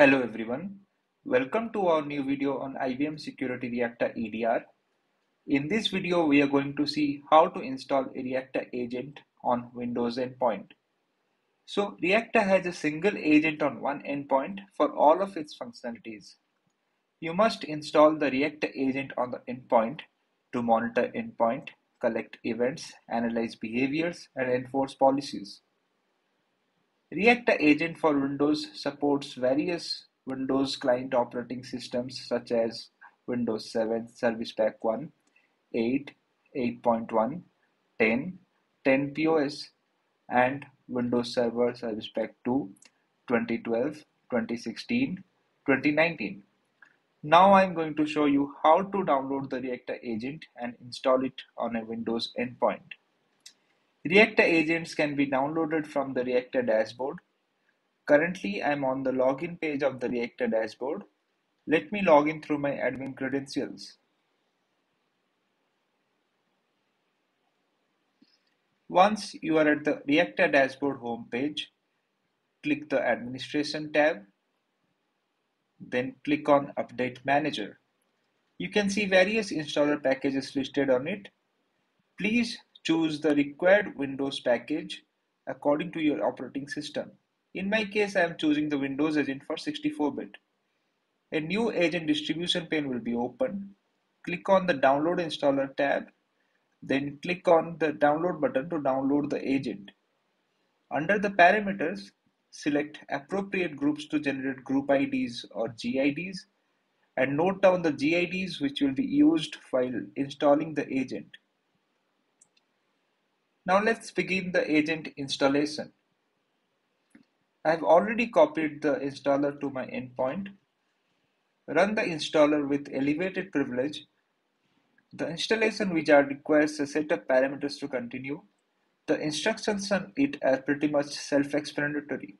Hello everyone, welcome to our new video on IBM Security ReaQta EDR. In this video, we are going to see how to install a ReaQta agent on Windows endpoint. So ReaQta has a single agent on one endpoint for all of its functionalities. You must install the ReaQta agent on the endpoint to monitor endpoint, collect events, analyze behaviors, and enforce policies. ReaQta Agent for Windows supports various Windows client operating systems such as Windows 7 Service Pack 1, 8, 8.1, 10, 10 POS, and Windows Server Service Pack 2, 2012, 2016, 2019. Now I'm going to show you how to download the ReaQta agent and install it on a Windows endpoint. ReaQta agents can be downloaded from the ReaQta dashboard. Currently, I'm on the login page of the ReaQta dashboard. Let me log in through my admin credentials. Once you are at the ReaQta dashboard homepage, click the Administration tab, then click on Update Manager. You can see various installer packages listed on it. Please Choose the required Windows package according to your operating system. In my case, I am choosing the Windows agent for 64-bit. A new agent distribution pane will be opened. Click on the Download Installer tab, then click on the Download button to download the agent. Under the parameters, select appropriate groups to generate group IDs or GIDs and note down the GIDs which will be used while installing the agent. Now let's begin the agent installation. I've already copied the installer to my endpoint. Run the installer with elevated privilege. The installation wizard requires a set of parameters to continue. The instructions on it are pretty much self-explanatory.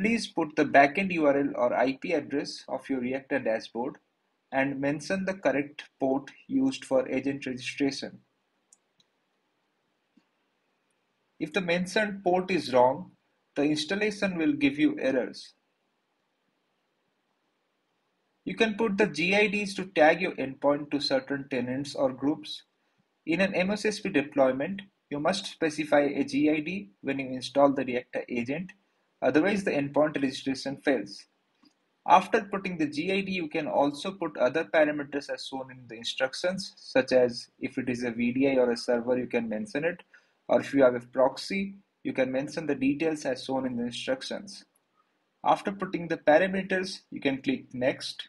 Please put the backend URL or IP address of your ReaQta dashboard and mention the correct port used for agent registration. If the mentioned port is wrong, the installation will give you errors. You can put the GIDs to tag your endpoint to certain tenants or groups. In an MSSP deployment, you must specify a GID when you install the ReaQta agent, otherwise the endpoint registration fails. After putting the GID, you can also put other parameters as shown in the instructions, such as if it is a VDI or a server, you can mention it, or if you have a proxy, you can mention the details as shown in the instructions. After putting the parameters, you can click Next.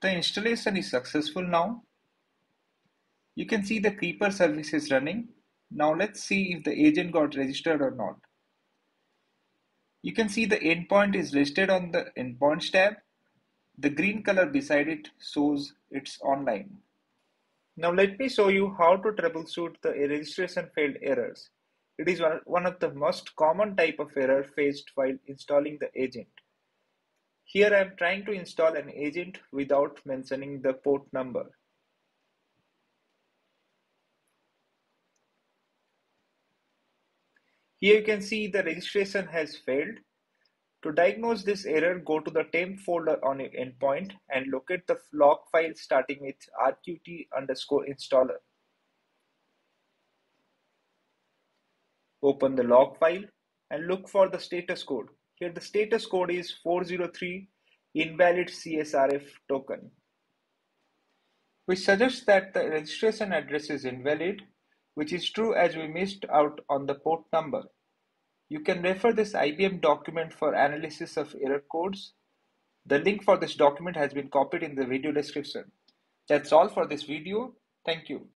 The installation is successful now. You can see the Creeper service is running. Now let's see if the agent got registered or not. You can see the endpoint is listed on the Endpoints tab. The green color beside it shows it's online. Now let me show you how to troubleshoot the registration failed errors. It is one of the most common type of error faced while installing the agent. Here I am trying to install an agent without mentioning the port number. Here you can see the registration has failed to diagnose this error, go to the temp folder on your endpoint and locate the log file starting with rqt underscore installer. Open the log file and look for the status code. Here the status code is 403 invalid CSRF token, which suggests that the registration address is invalid, which is true as we missed out on the port number. You can refer this IBM document for analysis of error codes. The link for this document has been copied in the video description. That's all for this video. Thank you.